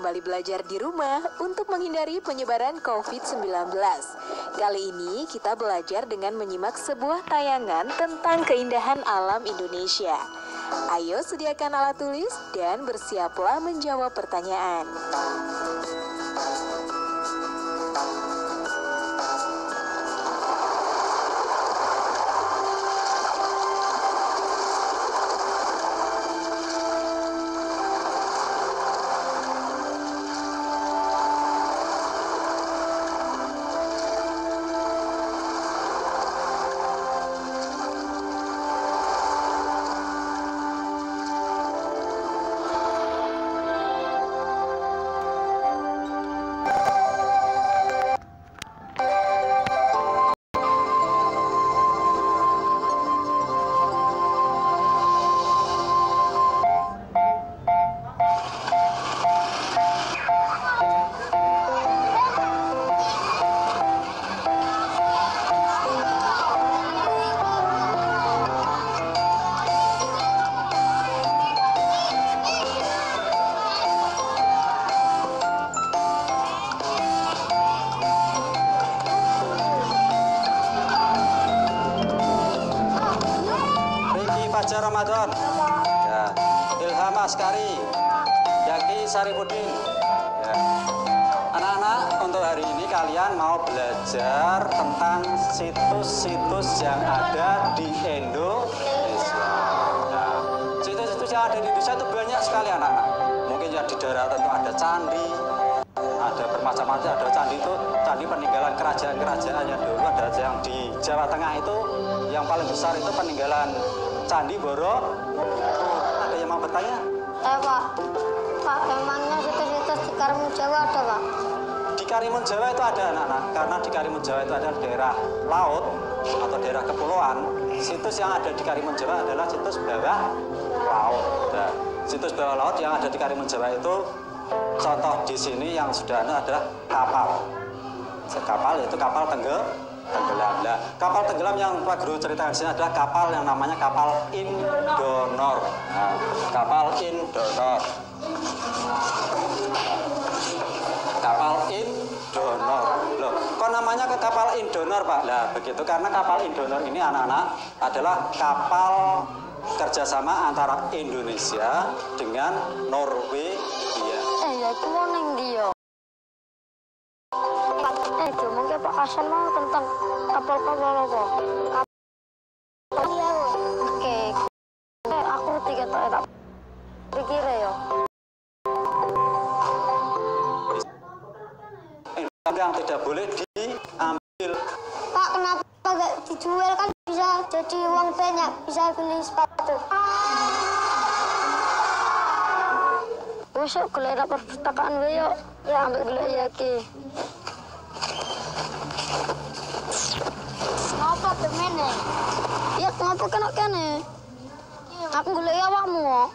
kembali belajar di rumah untuk menghindari penyebaran COVID-19. Kali ini kita belajar dengan menyimak sebuah tayangan tentang keindahan alam Indonesia. Ayo sediakan alat tulis dan bersiaplah menjawab pertanyaan. Kalian mau belajar tentang situs-situs yang ada di Indonesia. Nah, situs-situs yang ada di Indonesia itu banyak sekali anak-anak. Mungkin yang di daerah tentu ada candi, ada bermacam-macam, ada candi itu candi peninggalan kerajaan-kerajaan yang dulu ada yang di Jawa Tengah itu yang paling besar itu peninggalan Candi Borobudur. Ada yang mau bertanya? Eh Pak, Pak emangnya situs-situs di Karimun Jawa ada Pak? Karimun Jawa itu ada anak-anak, karena di Karimun Jawa itu ada daerah laut atau daerah kepulauan. Situs yang ada di Karimun Jawa adalah situs bawah laut. Nah, situs bawah laut yang ada di Karimun Jawa itu contoh di sini yang sudah ada adalah kapal. Kapal yaitu kapal tenggel, tenggelam. Nah, kapal tenggelam yang Pak Guru ceritakan sini adalah kapal yang namanya kapal Indonor. Nah, kapal Indonor. kapal Indonor. Loh, kok namanya ke kapal Indonor, Pak? Lah, begitu karena kapal Indonor ini anak-anak adalah kapal kerjasama antara Indonesia dengan Norwegia. Eh ya itu mau neng dia. Eh cuma kayak Pak Hasan mau tentang kapal-kapal apa? Kapal iya Oke. Eh aku tiga tak tak pikir Besok geledah perpustakaan gue yuk. Ya ambil gele ya. Ngapa temene? Ya ngapa kena kene? Aku golek ya awakmu. kok.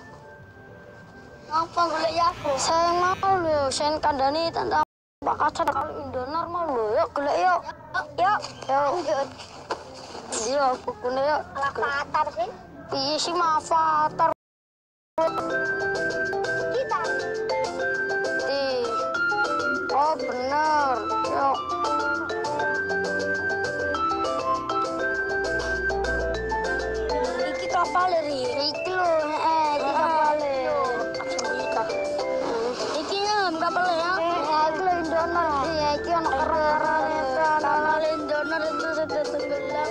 Ngapa golek ya aku? Saya mau lho, saya kandani tentang Pak Kaca kalau Indonor mau lho, yuk golek yuk. Yuk, yuk. Iya, bukune yuk. Avatar sih? Iya sih mah avatar. Kita. Oh bener. Yuk. Iki kapal ri. Iki lho, heeh, iki. Langsung kita. Iki ya kapal ya. Ya iki lho Indonor. Iya, iki ono keren-keren. Kapal Indonor itu sudah tenggelam.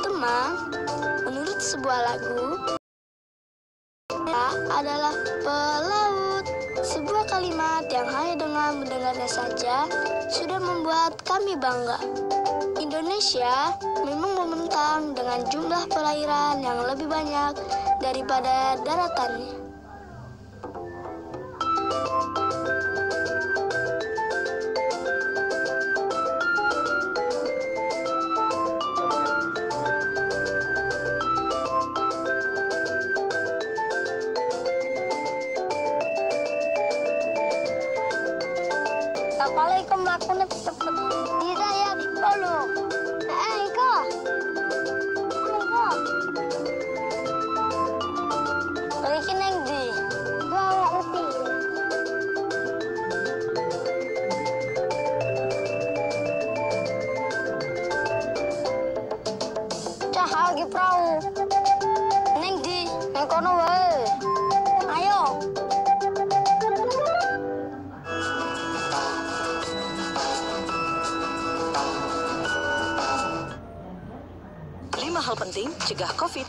Teman, menurut sebuah lagu, adalah pelaut. Sebuah kalimat yang hanya dengan mendengarnya saja sudah membuat kami bangga. Indonesia memang membentang dengan jumlah perairan yang lebih banyak daripada daratannya.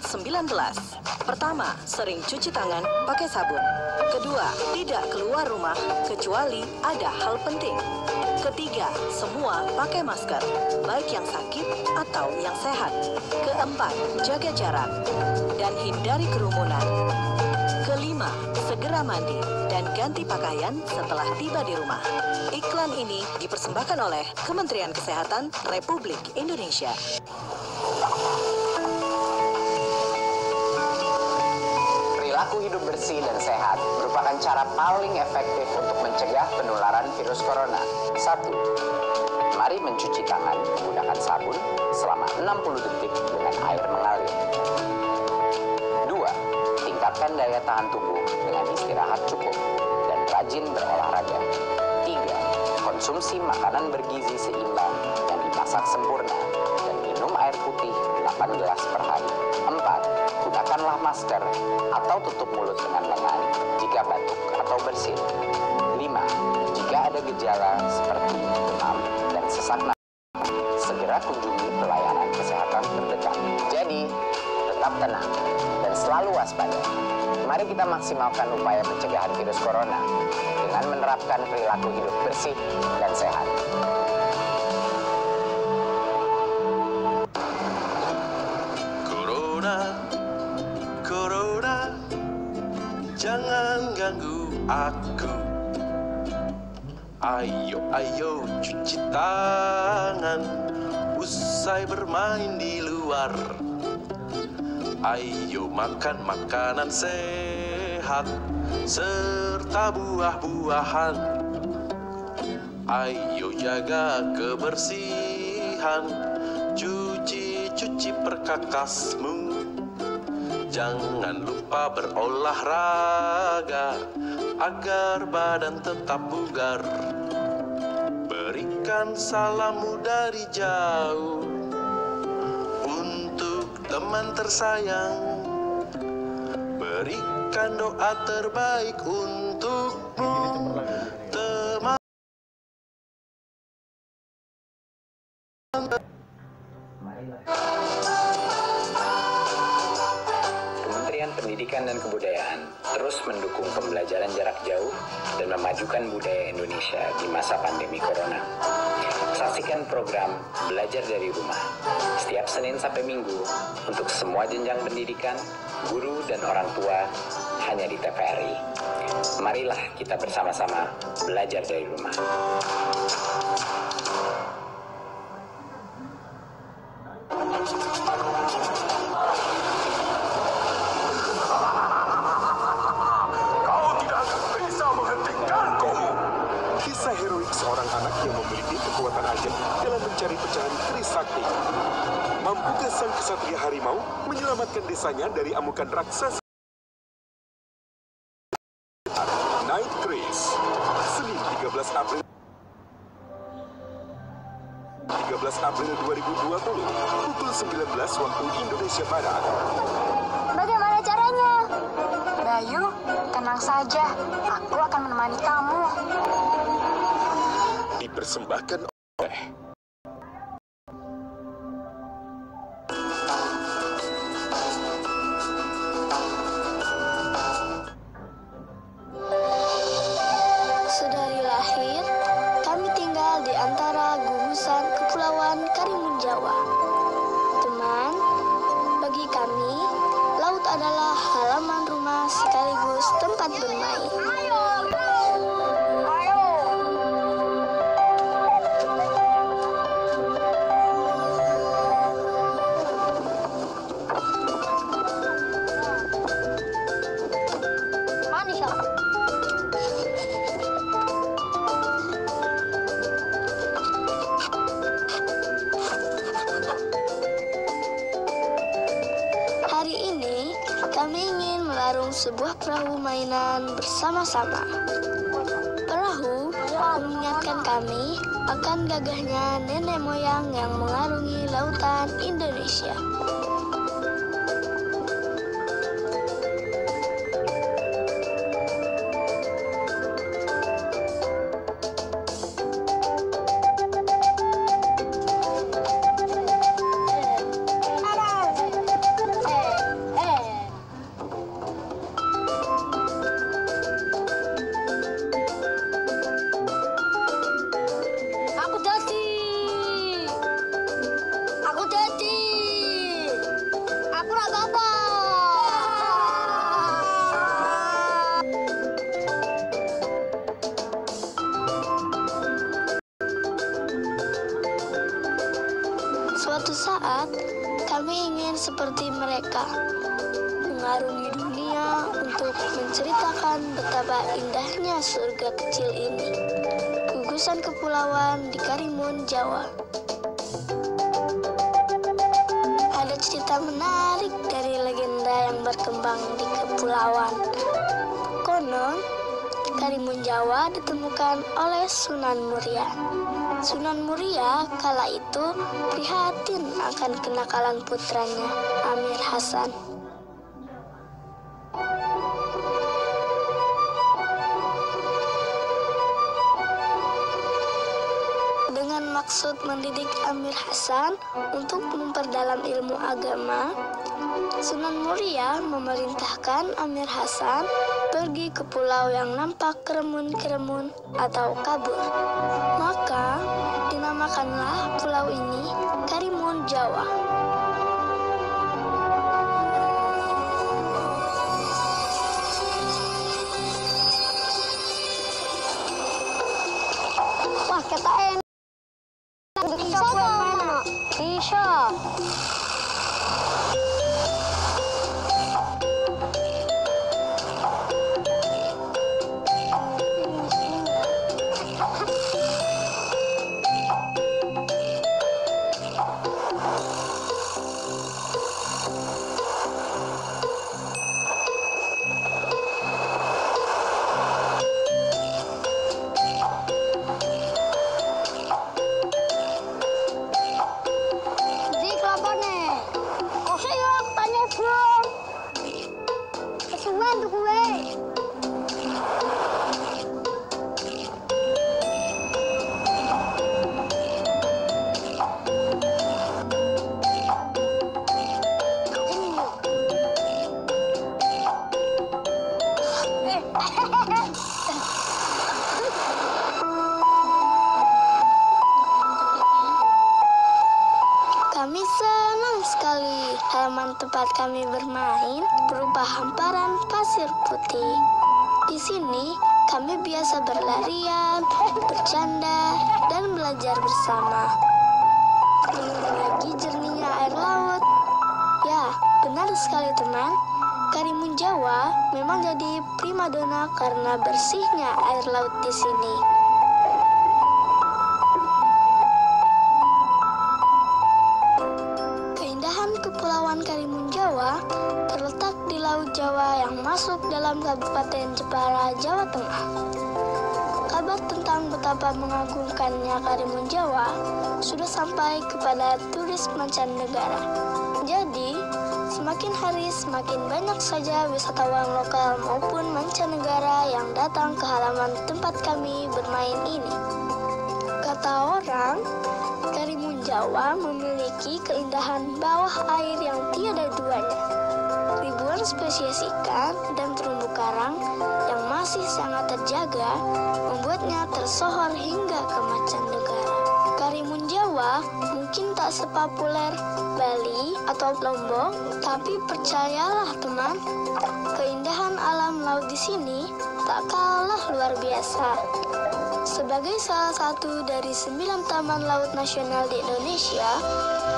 COVID-19. Pertama, sering cuci tangan pakai sabun. Kedua, tidak keluar rumah kecuali ada hal penting. Ketiga, semua pakai masker, baik yang sakit atau yang sehat. Keempat, jaga jarak dan hindari kerumunan. Kelima, segera mandi dan ganti pakaian setelah tiba di rumah. Iklan ini dipersembahkan oleh Kementerian Kesehatan Republik Indonesia. Hidup bersih dan sehat merupakan cara paling efektif untuk mencegah penularan virus corona. Satu, Mari mencuci tangan menggunakan sabun selama 60 detik dengan air mengalir. Dua, Tingkatkan daya tahan tubuh dengan istirahat cukup dan rajin berolahraga. Tiga, Konsumsi makanan bergizi seimbang yang dimasak sempurna dan minum air putih 8 gelas per hari. Masker atau tutup mulut dengan lengan jika batuk atau bersin. Lima, Jika ada gejala seperti demam dan sesak napas, segera kunjungi pelayanan kesehatan terdekat. Jadi, tetap tenang dan selalu waspada. Mari kita maksimalkan upaya pencegahan virus corona dengan menerapkan perilaku hidup bersih dan sehat. Jangan ganggu aku. Ayo, ayo cuci tangan, usai bermain di luar. Ayo makan makanan sehat, serta buah-buahan. Ayo jaga kebersihan, cuci-cuci perkakasmu. Jangan lupa berolahraga agar badan tetap bugar. Berikan salammu dari jauh untuk teman tersayang. Berikan doa terbaik untukmu, Belajar dari Rumah setiap Senin sampai Minggu untuk semua jenjang pendidikan, guru, dan orang tua hanya di TVRI. Marilah kita bersama-sama belajar dari rumah. Desanya dari amukan raksasa? Night Chris, Senin 13 April 13 April 2020, pukul 19 waktu Indonesia Barat. Bagaimana caranya? Bayu, tenang saja. Aku akan menemani kamu. Dipersembahkan oleh sebuah perahu mainan bersama-sama. Perahu mengingatkan kami akan gagahnya nenek moyang yang mengarungi lautan Indonesia. Mengarungi dunia untuk menceritakan betapa indahnya surga kecil ini. Gugusan kepulauan di Karimun, Jawa. Ada cerita menarik dari legenda yang berkembang di kepulauan. Konon, Karimun Jawa ditemukan oleh Sunan Muria. Sunan Muria kala itu prihatin akan kenakalan putranya, Amir Hasan. Dengan maksud mendidik Amir Hasan untuk memperdalam ilmu agama, Sunan Muria memerintahkan Amir Hasan pergi ke pulau yang nampak keremun-keremun atau kabur. Maka dinamakanlah pulau ini Karimun Jawa. Tempat kami bermain berupa hamparan pasir putih. Di sini kami biasa berlarian, bercanda, dan belajar bersama. Belum lagi jernihnya air laut. Ya, benar sekali teman. Karimun Jawa memang jadi primadona karena bersihnya air laut di sini. Kepulauan Karimun Jawa terletak di Laut Jawa yang masuk dalam Kabupaten Jepara, Jawa Tengah. Kabar tentang betapa mengagumkannya Karimun Jawa sudah sampai kepada turis mancanegara. Jadi, semakin hari semakin banyak saja wisatawan lokal maupun mancanegara yang datang ke halaman tempat kami bermain ini. Kata orang, Karimun Jawa memiliki keindahan bawah air yang tiada duanya. Ribuan spesies ikan dan terumbu karang yang masih sangat terjaga membuatnya tersohor hingga ke mancanegara. Karimun Jawa mungkin tak sepopuler Bali atau Lombok, tapi percayalah teman, keindahan alam laut di sini tak kalah luar biasa. Sebagai salah satu dari sembilan taman laut nasional di Indonesia,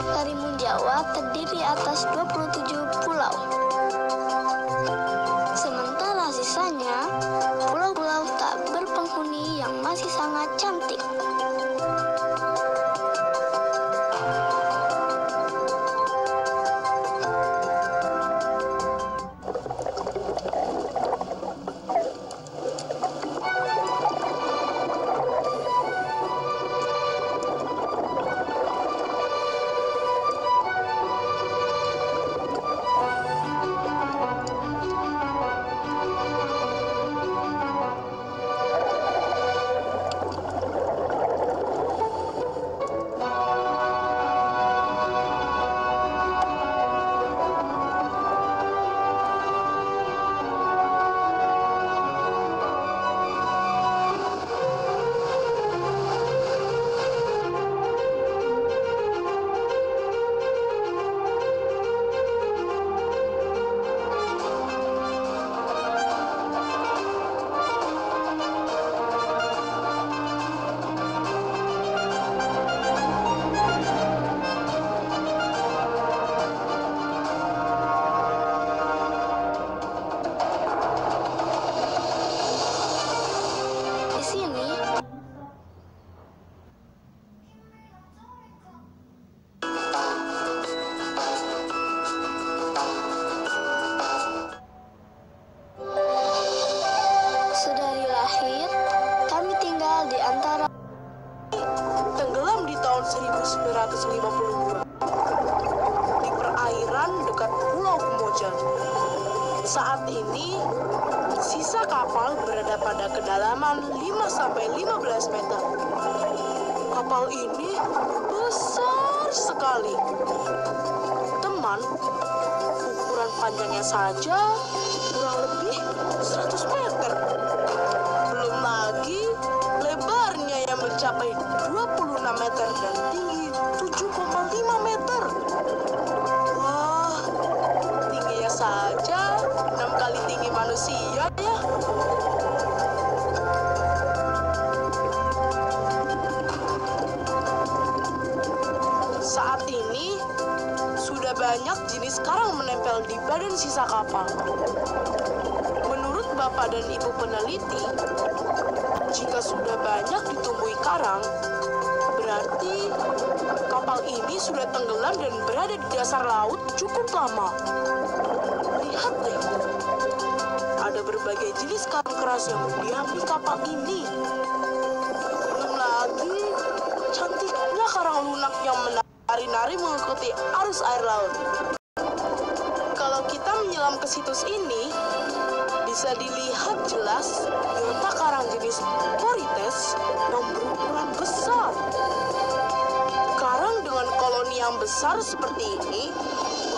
Karimun Jawa terdiri atas 27 pulau. 1952 di perairan dekat Pulau Kemojan. Saat ini, sisa kapal berada pada kedalaman 5-15 meter. Kapal ini besar sekali. Teman, ukuran panjangnya saja kurang lebih 100 meter. Badan sisa kapal. Menurut Bapak dan Ibu peneliti, jika sudah banyak ditumbuhi karang, berarti kapal ini sudah tenggelam dan berada di dasar laut cukup lama. Lihat deh, ada berbagai jenis karang keras yang mendiami kapal ini. Belum lagi, cantiknya karang lunak yang menari-nari mengikuti arus air laut. Ke situs ini, bisa dilihat jelas biota karang jenis Corites yang berukuran besar. Karang dengan koloni yang besar seperti ini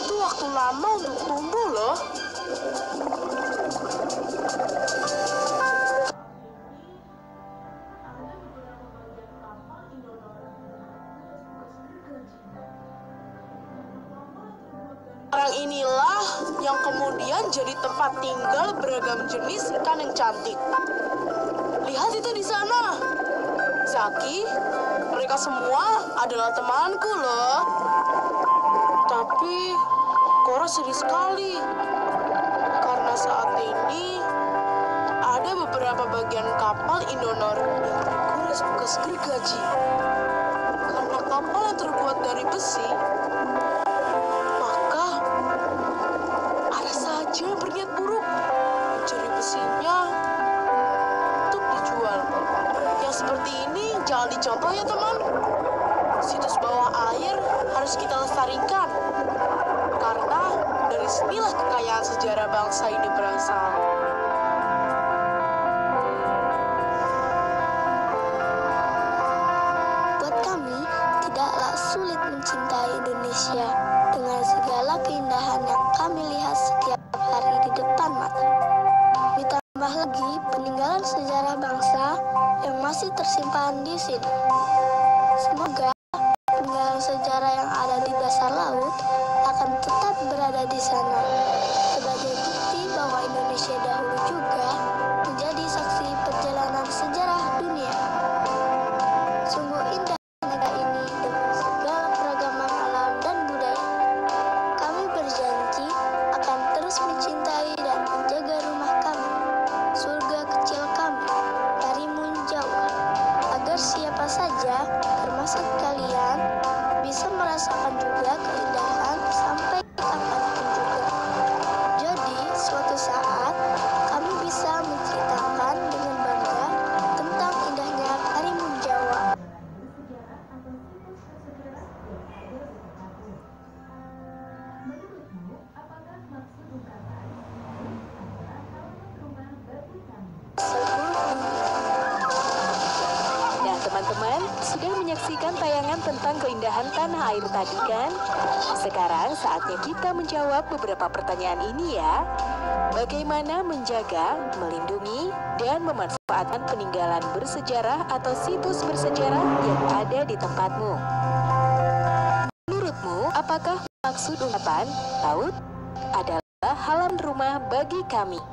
butuh waktu lama untuk tumbuh loh. Beragam jenis ikan yang cantik. Lihat itu di sana. Zaki, mereka semua adalah temanku loh. Tapi Kora sedih sekali. Karena saat ini ada beberapa bagian kapal Indonor yang terkuras bekas gergaji. Karena kapal yang terbuat dari besi, maka ada saja yang berniat buruk jangan dicontoh ya teman. Situs bawah air harus kita lestarikan. Karena dari sinilah kekayaan sejarah bangsa ini berasal. Buat kami, tidaklah sulit mencintai Indonesia tayangan tentang keindahan tanah air tadi kan? Sekarang saatnya kita menjawab beberapa pertanyaan ini ya. Bagaimana menjaga, melindungi, dan memanfaatkan peninggalan bersejarah atau situs bersejarah yang ada di tempatmu? Menurutmu, apakah maksud ungkapan laut adalah halaman rumah bagi kami?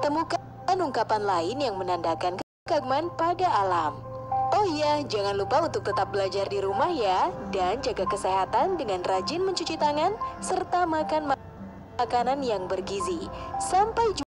Temukan ungkapan lain yang menandakan kekaguman pada alam. Oh iya, jangan lupa untuk tetap belajar di rumah ya dan jaga kesehatan dengan rajin mencuci tangan serta makan ma- makanan yang bergizi. Sampai jumpa